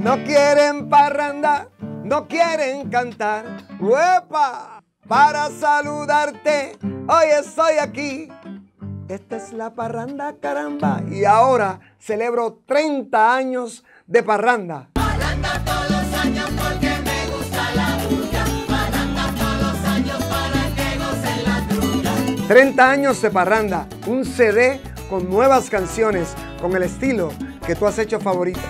No quieren parranda, no quieren cantar. ¡Huepa! Para saludarte, hoy estoy aquí. Esta es la parranda, caramba. Y ahora celebro 30 años de parranda. Parranda todos los años porque me gusta la bulla. Parranda todos los años para que gocen la trulla. 30 años de parranda. Un CD con nuevas canciones, con el estilo que tú has hecho favorito.